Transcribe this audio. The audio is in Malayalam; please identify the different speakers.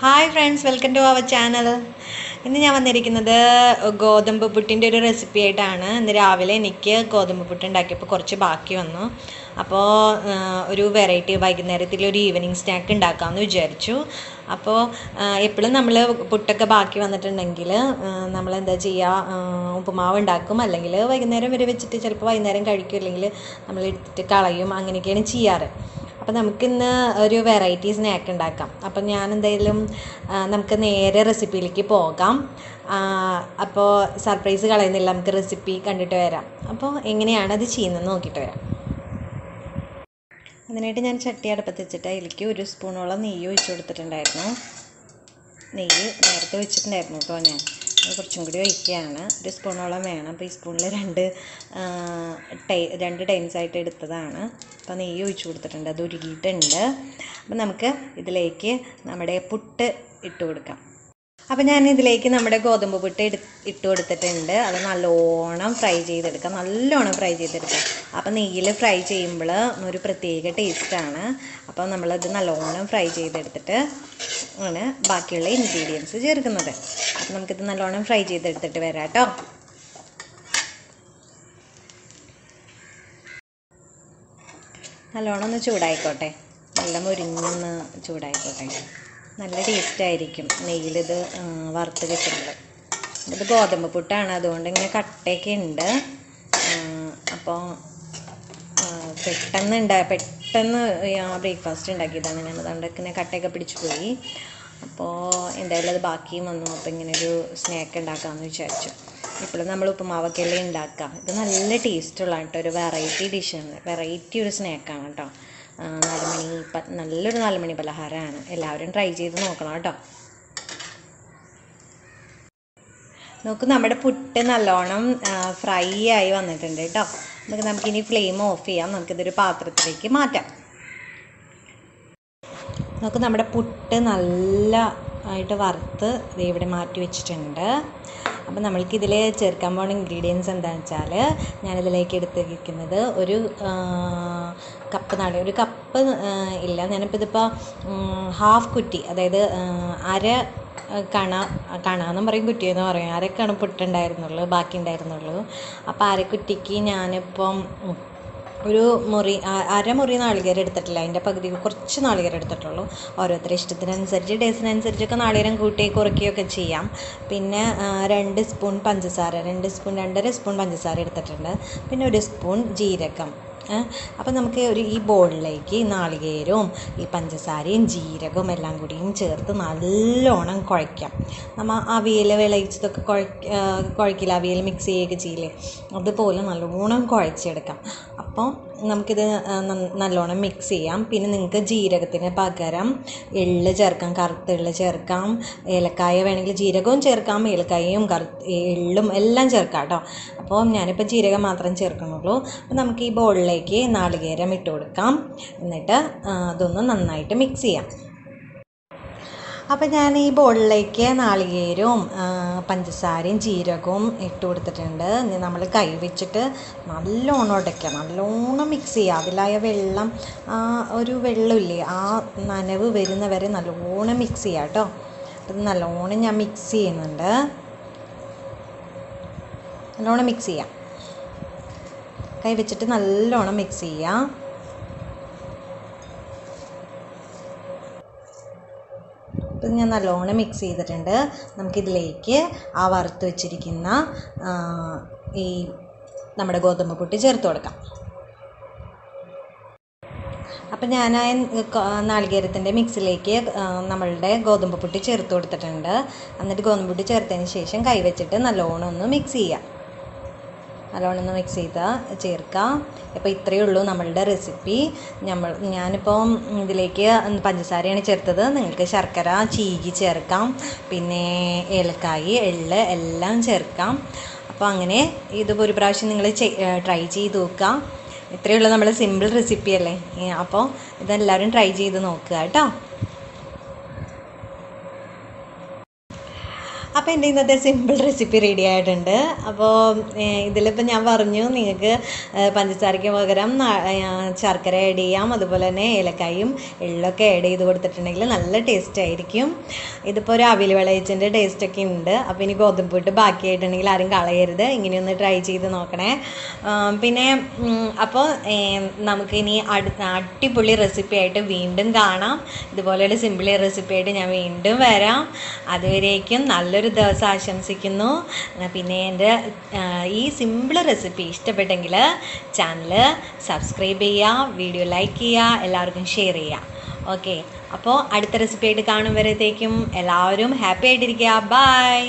Speaker 1: Hi friends welcome to our channel ഇന്ന് ഞാൻ വന്നിരിക്കുന്നത് ഗോതമ്പ് പുട്ടിന്റെ ഒരു റെസിപ്പി ആയിട്ടാണ്. ഇന്ന് രാവിലെ എനിക്ക് ഗോതമ്പ് പുട്ട് ഉണ്ടാക്കിയപ്പോൾ കുറച്ച് ബാക്കി വന്നു. അപ്പോൾ ഒരു വെറൈറ്റി വൈകുന്നേരത്തിൽ ഒരു ഈവനിങ് സ്നാക്ക് ഉണ്ടാക്കാമെന്ന് വിചാരിച്ചു. അപ്പോൾ എപ്പോഴും നമ്മൾ പുട്ടൊക്കെ ബാക്കി വന്നിട്ടുണ്ടെങ്കിൽ നമ്മൾ എന്താ ചെയ്യുക ഉപ്പുമാവ് ഉണ്ടാക്കും. അല്ലെങ്കിൽ വൈകുന്നേരം വരെ വെച്ചിട്ട് ചിലപ്പോൾ വൈകുന്നേരം കഴിക്കും. അല്ലെങ്കിൽ നമ്മൾ എടുത്തിട്ട് കളയും. അങ്ങനെയൊക്കെയാണ് ചെയ്യാറ്. അപ്പോൾ നമുക്കിന്ന് ഒരു വെറൈറ്റി സ്നാക്ക് ഉണ്ടാക്കാം. അപ്പം ഞാൻ എന്തായാലും നമുക്ക് നേരെ റെസിപ്പിയിലേക്ക് പോകാം. അപ്പോൾ സർപ്രൈസ് കളയുന്നില്ല. നമുക്ക് റെസിപ്പി കണ്ടിട്ട് വരാം. അപ്പോൾ എങ്ങനെയാണ് അത് ചെയ്യുന്നതെന്ന് നോക്കിയിട്ട് വരാം. അതിനായിട്ട് ഞാൻ ചട്ടി അടുപ്പത്ത് വെച്ചിട്ട് അതിലേക്ക് ഒരു സ്പൂണോളം നെയ്യ് ഒഴിച്ചു കൊടുത്തിട്ടുണ്ടായിരുന്നു. നെയ്യ് നേരത്തെ വെച്ചിട്ടുണ്ടായിരുന്നു കേട്ടോ ഞാൻ. കുറച്ചും കൂടി ഒഴിക്കുകയാണ്. ഒരു സ്പൂണോളം വേണം. അപ്പോൾ ഈ സ്പൂണിൽ രണ്ട് ടൈ രണ്ട് ടൈംസ് ആയിട്ട് എടുത്തതാണ്. അപ്പോൾ നെയ്യ് ഒഴിച്ചു കൊടുത്തിട്ടുണ്ട്. അത് ഉരുകിയിട്ടുണ്ട്. അപ്പോൾ നമുക്ക് ഇതിലേക്ക് നമ്മുടെ പുട്ട് ഇട്ട് കൊടുക്കാം. അപ്പോൾ ഞാൻ ഇതിലേക്ക് നമ്മുടെ ഗോതമ്പ് പുട്ട് ഇട്ട് കൊടുത്തിട്ടുണ്ട്. അത് നല്ലോണം ഫ്രൈ ചെയ്തെടുക്കാം. നല്ലോണം ഫ്രൈ ചെയ്തെടുക്കാം. അപ്പോൾ നെയ്യിൽ ഫ്രൈ ചെയ്യുമ്പോൾ ഒരു പ്രത്യേക ടേസ്റ്റാണ്. അപ്പോൾ നമ്മളത് നല്ലോണം ഫ്രൈ ചെയ്തെടുത്തിട്ട് ആണ് ബാക്കിയുള്ള ഇൻഗ്രീഡിയൻസ് ചേർക്കുന്നത്. നമുക്കിത് നല്ലോണം ഫ്രൈ ചെയ്തെടുത്തിട്ട് വരാം കേട്ടോ. നല്ലോണം ഒന്ന് ചൂടായിക്കോട്ടെ. നല്ല മുരിഞ്ഞൊന്ന് ചൂടായിക്കോട്ടെ. നല്ല ടേസ്റ്റ് ആയിരിക്കും നെയ്യിലിത് വറുത്ത് കിട്ടുന്നത്. ഇത് ഗോതമ്പ് പുട്ടാണ് അതുകൊണ്ട് ഇങ്ങനെ കട്ടയൊക്കെ ഉണ്ട്. അപ്പോൾ പെട്ടെന്ന് ഉണ്ടാ പെട്ടെന്ന് ബ്രേക്ക്ഫാസ്റ്റ് ഉണ്ടാക്കിയതാണ് ഞാൻ. അതുകൊണ്ട് ഇങ്ങനെ കട്ടയൊക്കെ പിടിച്ചു പോയി. അപ്പോൾ എന്തായാലും അത് ബാക്കിയും വന്നു. അപ്പോൾ ഇങ്ങനെ ഒരു സ്നാക്ക് ഉണ്ടാക്കാമെന്ന് വിചാരിച്ചു. ഇപ്പോഴും നമ്മൾ ഉപ്പുമാവക്കല്ല ഉണ്ടാക്കാം. ഇത് നല്ല ടേസ്റ്റുള്ള കേട്ടോ ഒരു വെറൈറ്റി ഡിഷാണ് വെറൈറ്റി ഒരു സ്നാക്കാണ് കേട്ടോ. നാലുമണി നല്ലൊരു നാലുമണി പലഹാരമാണ്. എല്ലാവരും ട്രൈ ചെയ്ത് നോക്കണം കേട്ടോ. നോക്ക് നമ്മുടെ പുട്ട് നല്ലോണം ഫ്രൈ ആയി വന്നിട്ടുണ്ട് കേട്ടോ. നമുക്ക് നമുക്കിനി ഫ്ലെയിം ഓഫ് ചെയ്യാം. നമുക്കിതൊരു പാത്രത്തിലേക്ക് മാറ്റാം. നമുക്ക് നമ്മുടെ പുട്ട് നല്ല ആയിട്ട് വറുത്ത് ഇവിടെ മാറ്റി വെച്ചിട്ടുണ്ട്. അപ്പം നമ്മൾക്കിതിൽ ചേർക്കാൻ പോകുന്ന ഇൻഗ്രീഡിയൻസ് എന്താണെന്ന് വെച്ചാൽ ഞാനിതിലേക്ക് എടുത്തിരിക്കുന്നത് ഒരു കപ്പ് നാടൻ ഒരു കപ്പ് ഇല്ല ഞാനിപ്പോൾ ഇതിപ്പോൾ ഹാഫ് കുറ്റി അതായത് അര കണ കണ എന്നും പറയും കുറ്റി എന്ന് പറയും. അരക്കാണ് പുട്ടുണ്ടായിരുന്നുള്ളൂ ബാക്കി ഉണ്ടായിരുന്നുള്ളൂ അപ്പോൾ അരക്കുറ്റിക്ക് ഞാനിപ്പം ഒരു മുറി അര അരമുറി നാളികേരം എടുത്തിട്ടില്ല. അതിന്റെ പകുതി കുറച്ച് നാളികേരം എടുത്തിട്ടുള്ളൂ. ഓരോരുത്തരുടെ ഇഷ്ടത്തിനനുസരിച്ച് ടേസ്റ്റിനനുസരിച്ചൊക്കെ നാളികേരം കൂട്ടി കുറയ്ക്കുകയൊക്കെ ചെയ്യാം. പിന്നെ രണ്ട് സ്പൂൺ പഞ്ചസാര രണ്ട് സ്പൂൺ രണ്ടര സ്പൂൺ പഞ്ചസാര എടുത്തിട്ടുണ്ട്. പിന്നെ ഒരു സ്പൂൺ ജീരകം അപ്പം നമുക്ക് ഒരു ഈ ബോളിലേക്ക് നാളികേരവും ഈ പഞ്ചസാരയും ജീരകവും എല്ലാം കൂടിയും ചേർത്ത് നല്ലോണം കുഴയ്ക്കാം. നമ്മൾ അവിയൽ വിളയിച്ചതൊക്കെ കുഴ കുഴക്കില്ല. അവിയൽ മിക്സ് ചെയ്യുകയൊക്കെ ചെയ്യില്ലേ? അതുപോലെ നല്ലോണം കുഴച്ചെടുക്കാം. അപ്പോൾ നമുക്കിത് നല്ലോണം മിക്സ് ചെയ്യാം. പിന്നെ നിങ്ങൾക്ക് ജീരകത്തിന് പകരം എള്ള് ചേർക്കാം കറുത്ത എള്ള് ചേർക്കാം. ഏലക്കായ വേണമെങ്കിൽ ജീരകവും ചേർക്കാം ഏലക്കായയും കറുത്ത എള്ളും എല്ലാം ചേർക്കാം കേട്ടോ. അപ്പോൾ ഞാനിപ്പോൾ ജീരകം മാത്രം ചേർക്കുന്നുള്ളൂ. അപ്പോൾ നമുക്ക് ഈ ബോളിലേക്ക് നാളികേരം ഇട്ട് കൊടുക്കാം. എന്നിട്ട് അതൊന്ന് നന്നായിട്ട് മിക്സ് ചെയ്യാം. അപ്പോൾ ഞാൻ ഈ ബോളിലേക്ക് നാളികേരവും പഞ്ചസാരയും ജീരകവും ഇട്ട് കൊടുത്തിട്ടുണ്ട്. ഇനി നമ്മൾ കൈ വെച്ചിട്ട് നല്ലോണം ഉടയ്ക്കുക. നല്ലോണം മിക്സ് ചെയ്യുക. അതിലായ വെള്ളം ആ ഒരു വെള്ളമില്ലേ ആ നനവ് വരുന്നവരെ നല്ലോണം മിക്സ് ചെയ്യുക കേട്ടോ. അത് നല്ലോണം ഞാൻ മിക്സ് ചെയ്യുന്നുണ്ട്. നല്ലോണം മിക്സ് ചെയ്യാം. കൈ വെച്ചിട്ട് നല്ലോണം മിക്സ് ചെയ്യാം. ഇത് ഞാൻ നല്ലോണം മിക്സ് ചെയ്തിട്ടുണ്ട്. നമുക്കിതിലേക്ക് ആ വറുത്ത് വെച്ചിരിക്കുന്ന ഈ നമ്മുടെ ഗോതമ്പ് പുട്ട് ചേർത്ത് കൊടുക്കാം. അപ്പം ഞാൻ ആ നാളികേരത്തിന്റെ മിക്സിലേക്ക് നമ്മളുടെ ഗോതമ്പ് പുട്ടി ചേർത്ത് കൊടുത്തിട്ടുണ്ട്. എന്നിട്ട് ഗോതമ്പ് പുട്ടി ചേർത്തതിന് ശേഷം കൈവച്ചിട്ട് നല്ലോണം ഒന്ന് മിക്സ് ചെയ്യാം. നല്ലോണം ഒന്ന് മിക്സ് ചെയ്ത് ചേർക്കാം. ഇപ്പോൾ ഇത്രയേ ഉള്ളൂ നമ്മളുടെ റെസിപ്പി നമ്മൾ ഞാനിപ്പോൾ ഇതിലേക്ക് പഞ്ചസാരയാണ് ചേർത്തത്. നിങ്ങൾക്ക് ശർക്കര ചീകി ചേർക്കാം. പിന്നെ ഏലക്കായി എള്ള് എല്ലാം ചേർക്കാം. അപ്പോൾ അങ്ങനെ ഇത് ഒരു പ്രാവശ്യം നിങ്ങൾ ട്രൈ ചെയ്ത് നോക്കുക ഇത്രയേ ഉള്ളൂ നമ്മൾ സിമ്പിൾ റെസിപ്പി അല്ലേ? അപ്പോൾ ഇതെല്ലാവരും ട്രൈ ചെയ്ത് നോക്കുക കേട്ടോ. അപ്പോൾ എന്റെ ഇന്നത്തെ സിമ്പിൾ റെസിപ്പി റെഡി ആയിട്ടുണ്ട്. അപ്പോൾ ഇതിലിപ്പോൾ ഞാൻ പറഞ്ഞു നിങ്ങൾക്ക് പഞ്ചസാരയ്ക്ക് പകരം ശർക്കര ആഡ് ചെയ്യാം. അതുപോലെ തന്നെ ഏലക്കായും എള്ളൊക്കെ ആഡ് ചെയ്ത് കൊടുത്തിട്ടുണ്ടെങ്കിൽ നല്ല ടേസ്റ്റ് ആയിരിക്കും. ഇതിപ്പോൾ ഒരു അവിൽ വിളയിച്ചിന്റെ ടേസ്റ്റൊക്കെ ഉണ്ട്. അപ്പോൾ ഇനി ഗോതമ്പ് ഇട്ട് ബാക്കിയായിട്ടുണ്ടെങ്കിൽ ആരും കളയരുത്. ഇങ്ങനെയൊന്ന് ട്രൈ ചെയ്ത് നോക്കണേ. പിന്നെ അപ്പോൾ നമുക്കിനി അടുത്ത അടിപൊളി റെസിപ്പി ആയിട്ട് വീണ്ടും കാണാം. ഇതുപോലെയുള്ള സിമ്പിൾ റെസിപ്പി ആയിട്ട് ഞാൻ വീണ്ടും വരാം. അതുവരേക്കും നല്ലൊരു ദിവസം ആശംസിക്കുന്നു. പിന്നെ എന്റെ ഈ സിമ്പിൾ റെസിപ്പി ഇഷ്ടപ്പെട്ടെങ്കിൽ ചാനൽ സബ്സ്ക്രൈബ് ചെയ്യുക വീഡിയോ ലൈക്ക് ചെയ്യുക എല്ലാവർക്കും ഷെയർ ചെയ്യുക. ഓക്കെ അപ്പോൾ അടുത്ത റെസിപ്പി ആയിട്ട് കാണും വരത്തേക്കും. എല്ലാവരും ഹാപ്പി ആയിട്ടിരിക്കുക. ബൈ